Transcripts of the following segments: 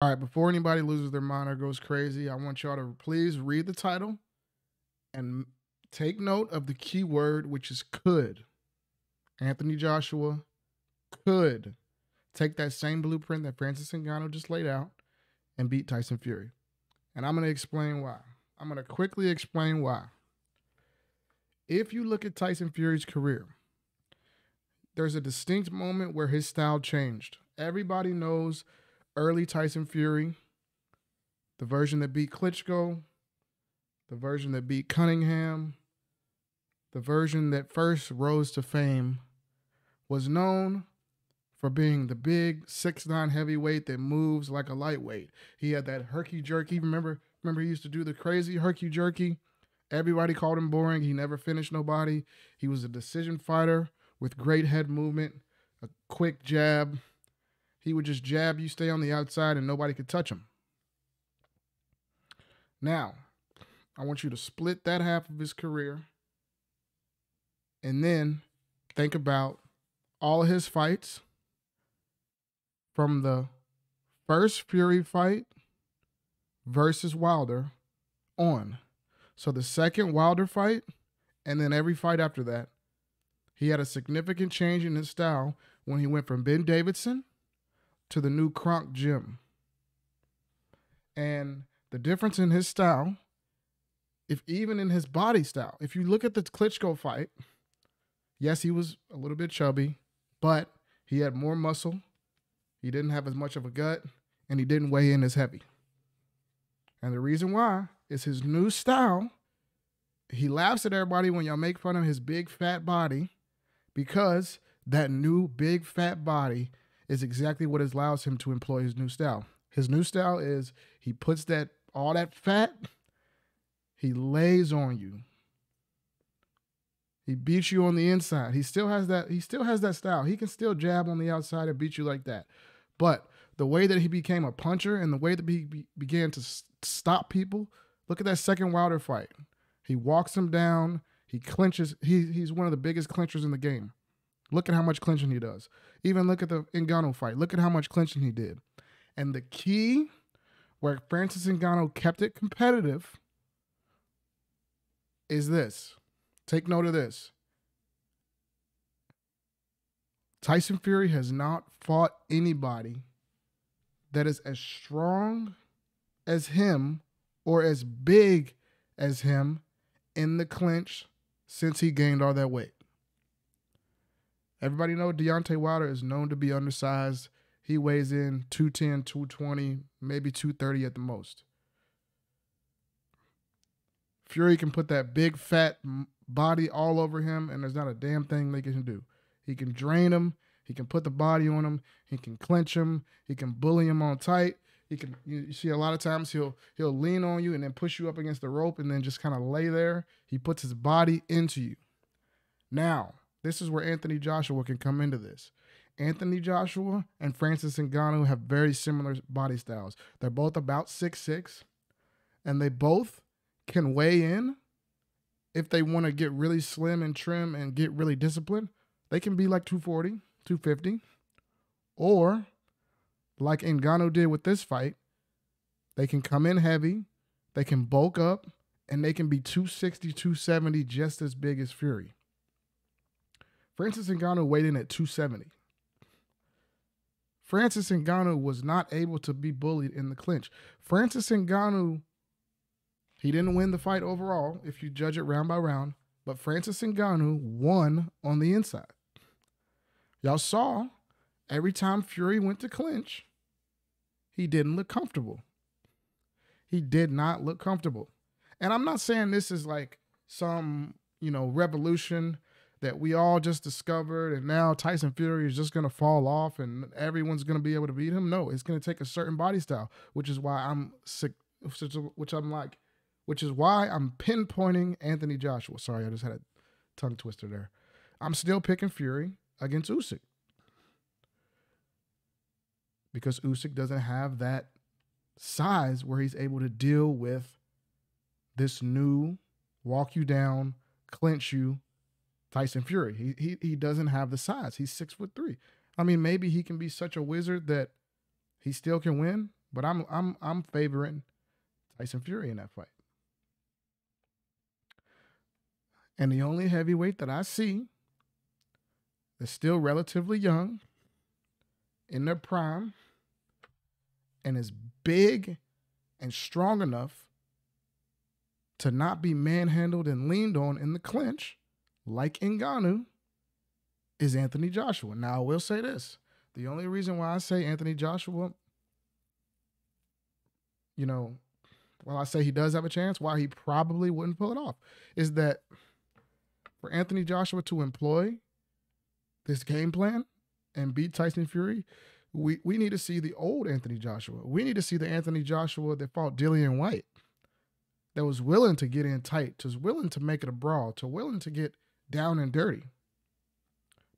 All right, before anybody loses their mind or goes crazy, I want y'all to please read the title and take note of the key word, which is could. Anthony Joshua could take that same blueprint that Francis Ngannou just laid out and beat Tyson Fury. And I'm going to explain why. I'm going to quickly explain why. If you look at Tyson Fury's career, there's a distinct moment where his style changed. Everybody knows early Tyson Fury, the version that beat Klitschko, the version that beat Cunningham, the version that first rose to fame, was known for being the big six nine heavyweight that moves like a lightweight. He had that herky jerky. Remember, remember he used to do the crazy herky jerky. Everybody called him boring. He never finished nobody. He was a decision fighter with great head movement, a quick jab. He would just jab you, stay on the outside, and nobody could touch him. Now, I want you to split that half of his career and then think about all his fights from the first Fury fight versus Wilder on. So the second Wilder fight, and then every fight after that, he had a significant change in his style when he went from Ben Davison to the new Kronk Gym. And the difference in his style, if even in his body style, if you look at the Klitschko fight, yes, he was a little bit chubby, but he had more muscle. He didn't have as much of a gut, and he didn't weigh in as heavy. And the reason why is his new style. He laughs at everybody when y'all make fun of his big fat body because that new big fat body is exactly what allows him to employ his new style. His new style is he puts that all that fat, he lays on you. He beats you on the inside. He still has that. He still has that style. He can still jab on the outside and beat you like that. But the way that he became a puncher and the way that he be, began to stop people. Look at that second Wilder fight. He walks him down. He clinches. He, he's one of the biggest clinchers in the game. Look at how much clinching he does. Even look at the Ngannou fight. Look at how much clinching he did. And the key where Francis Ngannou kept it competitive is this. Take note of this. Tyson Fury has not fought anybody that is as strong as him or as big as him in the clinch since he gained all that weight. Everybody know Deontay Wilder is known to be undersized. He weighs in 210, 220, maybe 230 at the most. Fury can put that big fat body all over him, and there's not a damn thing they can do. He can drain him. He can put the body on him. He can clinch him. He can bully him on tight. He can. You, you see, a lot of times he'll he'll lean on you and then push you up against the rope and then just kind of lay there. He puts his body into you. Now, this is where Anthony Joshua can come into this. Anthony Joshua and Francis Ngannou have very similar body styles. They're both about six six, and they both can weigh in if they want to get really slim and trim and get really disciplined. They can be like 240, 250, or like Ngannou did with this fight, they can come in heavy, they can bulk up, and they can be 260, 270, just as big as Fury. Francis Ngannou weighed in at 270. Francis Ngannou was not able to be bullied in the clinch. Francis Ngannou, he didn't win the fight overall, if you judge it round by round, but Francis Ngannou won on the inside. Y'all saw every time Fury went to clinch, he didn't look comfortable. He did not look comfortable. And I'm not saying this is like some, you know, revolution that we all just discovered and now Tyson Fury is just going to fall off and everyone's going to be able to beat him. No, it's going to take a certain body style, which is why I'm sick, which I'm like, which is why I'm pinpointing Anthony Joshua. Sorry, I just had a tongue twister there. I'm still picking Fury against Usyk because Usyk doesn't have that size where he's able to deal with this new walk you down, clinch you Tyson Fury. He he he doesn't have the size. He's six foot three. I mean, maybe he can be such a wizard that he still can win. But I'm I'm I'm favoring Tyson Fury in that fight. And the only heavyweight that I see that's still relatively young, in their prime, and is big and strong enough to not be manhandled and leaned on in the clinch, like Ngannou, is Anthony Joshua. Now, I will say this the only reason why I say Anthony Joshua, you know, while I say he does have a chance, why he probably wouldn't pull it off, is that for Anthony Joshua to employ this game plan and beat Tyson Fury, we, we need to see the old Anthony Joshua. We need to see the Anthony Joshua that fought Dillian Whyte, that was willing to get in tight, was willing to make it a brawl, to willing to get down and dirty.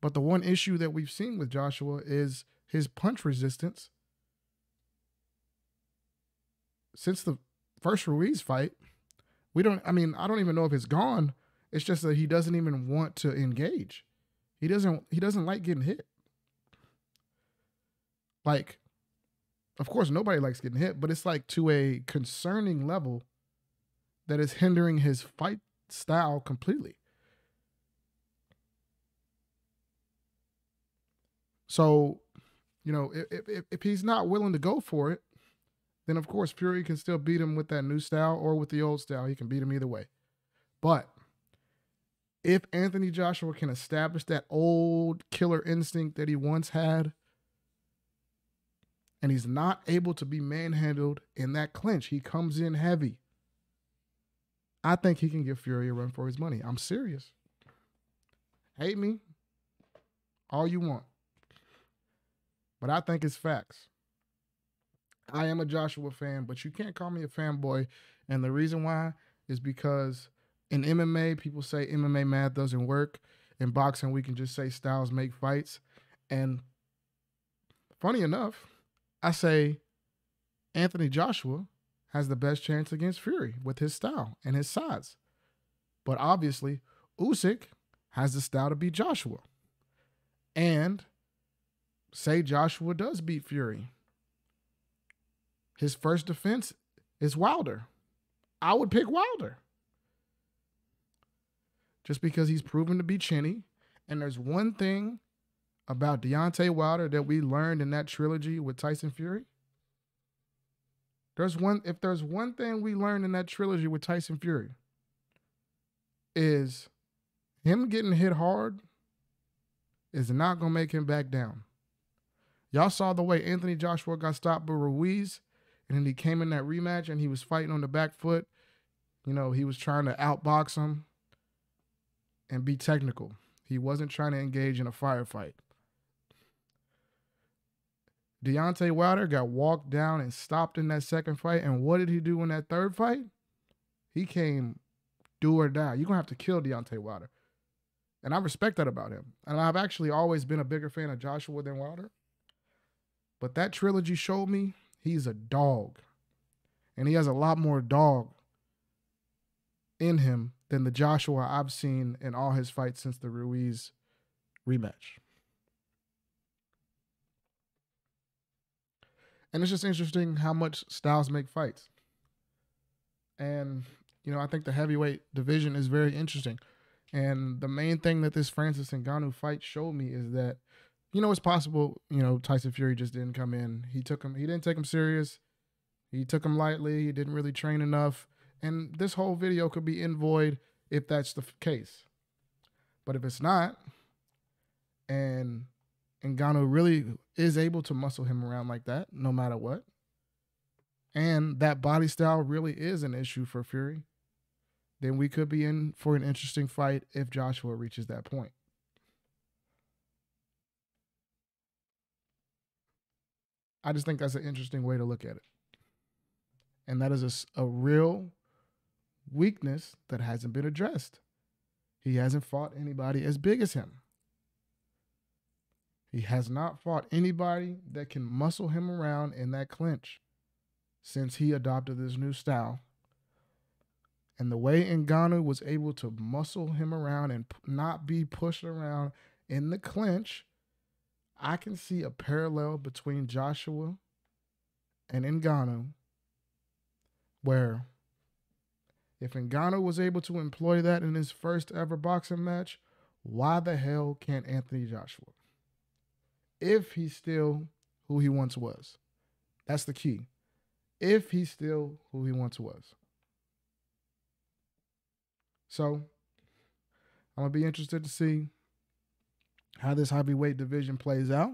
But the one issue that we've seen with Joshua is his punch resistance. Since the first Ruiz fight, we don't, I mean, I don't even know if it's gone. It's just that he doesn't even want to engage. He doesn't, he doesn't like getting hit. Like, of course, nobody likes getting hit, but it's like to a concerning level that is hindering his fight style completely. So, you know, if, if, if he's not willing to go for it, then of course Fury can still beat him with that new style or with the old style. He can beat him either way. But if Anthony Joshua can establish that old killer instinct that he once had, and he's not able to be manhandled in that clinch, he comes in heavy. I think he can give Fury a run for his money. I'm serious. Hate me all you want but I think it's facts. I am a Joshua fan, but you can't call me a fanboy. And the reason why is because in MMA, people say MMA math doesn't work. In boxing, we can just say styles make fights. And funny enough, I say Anthony Joshua has the best chance against Fury with his style and his size. But obviously, Usyk has the style to beat Joshua. And say Joshua does beat Fury. His first defense is Wilder. I would pick Wilder. Just because he's proven to be chinny. And there's one thing about Deontay Wilder that we learned in that trilogy with Tyson Fury. There's one if there's one thing we learned in that trilogy with Tyson Fury is him getting hit hard is not going to make him back down. Y'all saw the way Anthony Joshua got stopped by Ruiz, and then he came in that rematch and he was fighting on the back foot. You know, he was trying to outbox him and be technical. He wasn't trying to engage in a firefight. Deontay Wilder got walked down and stopped in that second fight. And what did he do in that third fight? He came do or die. You're going to have to kill Deontay Wilder. And I respect that about him. And I've actually always been a bigger fan of Joshua than Wilder. But that trilogy showed me he's a dog. And he has a lot more dog in him than the Joshua I've seen in all his fights since the Ruiz rematch. And it's just interesting how much styles make fights. And, you know, I think the heavyweight division is very interesting. And the main thing that this Francis Ngannou fight showed me is that you know, it's possible, you know, Tyson Fury just didn't come in. He took him, he didn't take him serious. He took him lightly. He didn't really train enough. And this whole video could be in void if that's the case. But if it's not, and and Ngannou really is able to muscle him around like that, no matter what, and that body style really is an issue for Fury, then we could be in for an interesting fight if Joshua reaches that point. I just think that's an interesting way to look at it. And that is a, a real weakness that hasn't been addressed. He hasn't fought anybody as big as him. He has not fought anybody that can muscle him around in that clinch since he adopted this new style. And the way Ngannou was able to muscle him around and not be pushed around in the clinch I can see a parallel between Joshua and Ngannou, where if Ngannou was able to employ that in his first ever boxing match, why the hell can't Anthony Joshua? If he's still who he once was. That's the key. If he's still who he once was. So I'm gonna be interested to see how this heavyweight division plays out.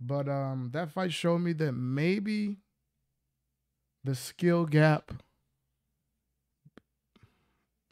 But um that fight showed me that maybe the skill gap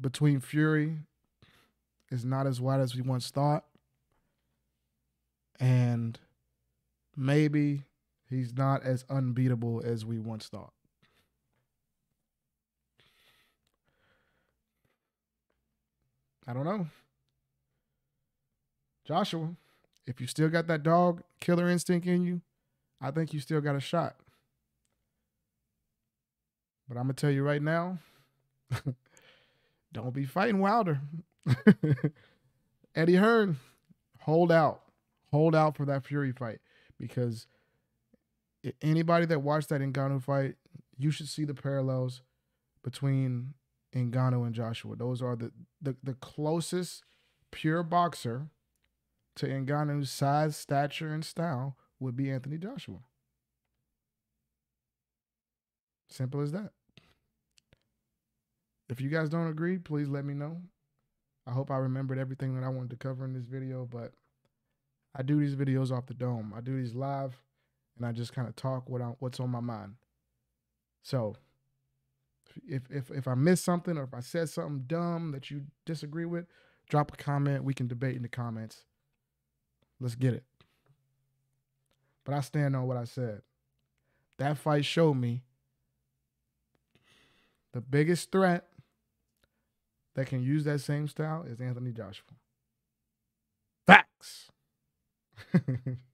between Fury is not as wide as we once thought. And maybe he's not as unbeatable as we once thought. I don't know. Joshua, if you still got that dog killer instinct in you, I think you still got a shot. But I'm going to tell you right now don't be fighting Wilder. Eddie Hearn, hold out. Hold out for that Fury fight because anybody that watched that Ngannou fight, you should see the parallels between Ngannou and Joshua. Those are the, the, the closest pure boxer to Ngannou's size, stature, and style would be Anthony Joshua. Simple as that. If you guys don't agree, please let me know. I hope I remembered everything that I wanted to cover in this video, but I do these videos off the dome. I do these live and I just kind of talk what I, what's on my mind. So if if if I missed something or if I said something dumb that you disagree with, drop a comment. We can debate in the comments. Let's get it. But I stand on what I said. That fight showed me the biggest threat that can use that same style is Anthony Joshua. Facts.